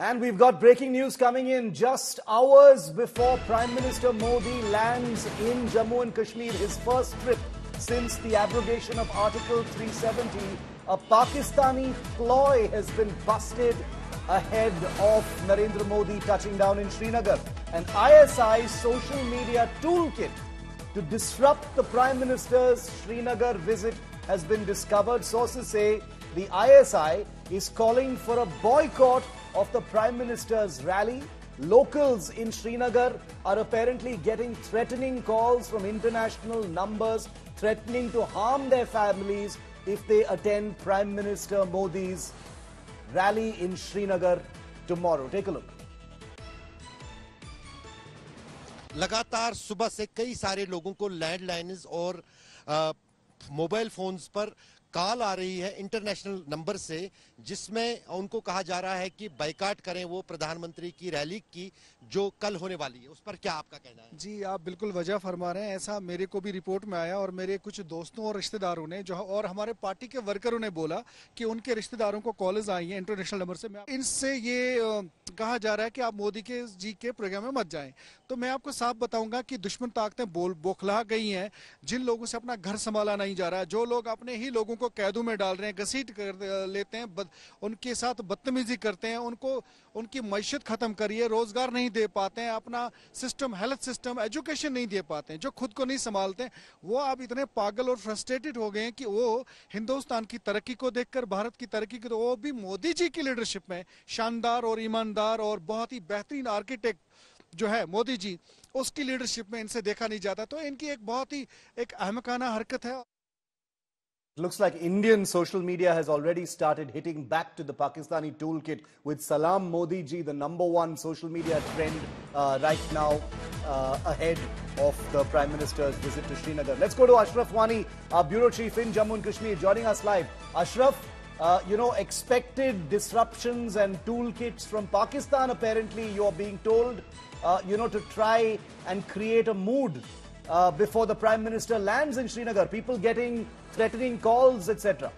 And we've got breaking news coming in just hours before Prime Minister Modi lands in Jammu and Kashmir, his first trip since the abrogation of Article 370. A Pakistani ploy has been busted ahead of Narendra Modi touching down in Srinagar. An ISI social media toolkit to disrupt the Prime Minister's Srinagar visit has been discovered. Sources say the ISI is calling for a boycott of the Prime Minister's rally. Locals in Srinagar are apparently getting threatening calls from international numbers, threatening to harm their families if they attend Prime Minister Modi's rally in Srinagar tomorrow. Take a look. लगातार सुबह से कई सारे लोगों को landlines और mobile phones पर call आ रही है इंटरनेशनल नंबर से, जिसमें उनको कहा जा रहा है कि बाइकाट करें वो प्रधानमंत्री की रैली की जो कल होने वाली है। उस पर क्या आपका कहना है? जी, आप बिल्कुल वजह फरमा रहे हैं। ऐसा मेरे को भी रिपोर्ट में आया और मेरे कुछ दोस्तों और रिश्तेदारों ने, जो और हमारे पार्टी के वर्करों ने बोला कि उनके रिश्तेदारों को कॉलेज आई है इंटरनेशनल नंबर से। इनसे ये कहा जा रहा है कि आप मोदी के जी के प्रोग्राम में मत जाएँ। तो मैं आपको साफ़ बताऊँगा कि दुश्मन ताकतें बोल बोखला गई हैं। जिन लोगों से अपना घर संभाला नहीं जा रहा, जो लोग अपने ही लोगों को कैदों में डाल रहे हैं, घसीट कर लेते हैं उनके साथ बदतमीजी करते हैं, उनको उनकी मीशत खत्म करिए, रोज़गार नहीं दे पाते हैं, अपना सिस्टम हेल्थ सिस्टम एजुकेशन नहीं दे पाते हैं, जो खुद को नहीं संभालते वो आप इतने पागल और फ्रस्ट्रेटेड हो गए हैं कि वो हिंदुस्तान की तरक्की को देखकर, भारत की तरक्की को तो वो भी मोदी जी की लीडरशिप में शानदार और ईमानदार और बहुत ही बेहतरीन आर्किटेक्ट जो है मोदी जी, उसकी लीडरशिप में इनसे देखा नहीं जाता तो इनकी एक बहुत ही, एक अहमकाना हरकत है। Looks like Indian social media has already started hitting back to the Pakistani toolkit with Salam Modi ji, the number one social media trend uh, right now uh, ahead of the Prime Minister's visit to Srinagar. Let's go to Ashraf Wani, our bureau chief in Jammu and Kashmir, joining us live. Ashraf, uh, you know, expected disruptions and toolkits from Pakistan, apparently, you're being told, uh, you know, to try and create a mood uh, before the Prime Minister lands in Srinagar. People getting threatening calls, etc.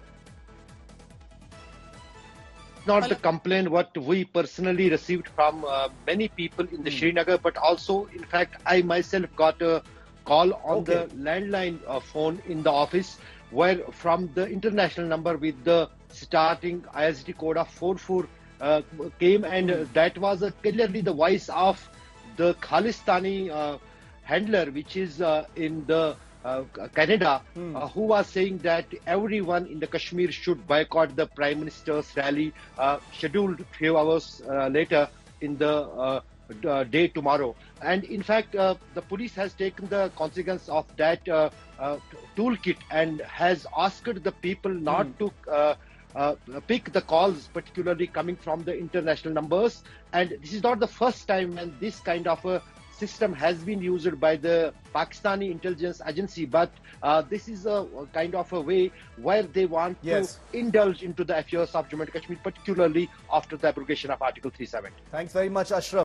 Not the complaint what we personally received from uh, many people in the mm. Srinagar, but also, in fact, I myself got a call on okay. the landline uh, phone in the office where from the international number with the starting ISD code of 44 uh, came and mm. that was clearly the voice of the Khalistani uh, handler, which is uh, in the uh, Canada, hmm. uh, who was saying that everyone in the Kashmir should boycott the Prime Minister's rally uh, scheduled few hours uh, later in the uh, uh, day tomorrow. And in fact, the police has taken the consequence of that toolkit and has asked the people not hmm. to. Uh, pick the calls, particularly coming from the international numbers. And this is not the first time when this kind of a system has been used by the Pakistani intelligence agency, but uh, this is a, kind of a way where they want yes. to indulge into the affairs of Jammu and Kashmir, particularly after the abrogation of Article 370. Thanks very much, Ashraf.